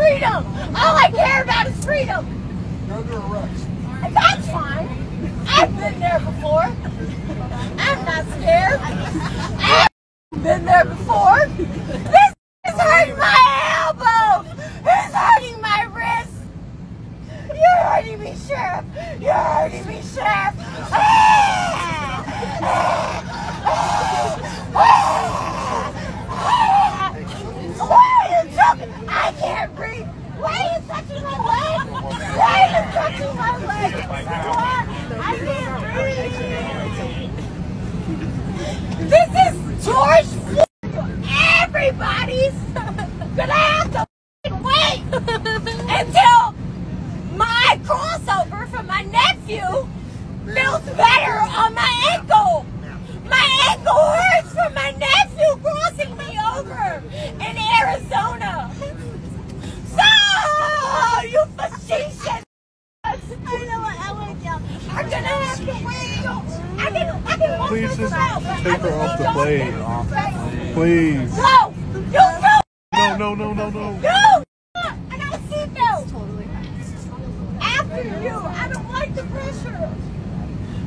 All I care about is freedom. You're under arrest. That's fine. I've been there before. I'm not scared. I've been there before. This is hurting my elbow. It's hurting my wrist. You're hurting me, Sheriff. You're hurting me, Sheriff. Ah! Ah! Ah! Why are you choking? I can't breathe. Why are you touching my leg? Why are you touching my leg? Why? I can't breathe. This is George Floyd. Everybody's gonna have to wait until my crossover from my nephew feels better please just take her off the plane. Please. No! You No, no, no, no, no. You! I got a seatbelt! Totally. After you! I don't like the pressure!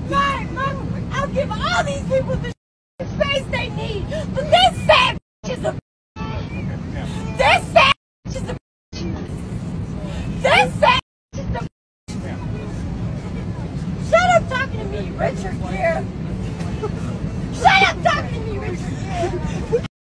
My, my, I'll give all these people the space they need, but this sad is a This sad is a This sad is a Shut up talking to me, Richard here.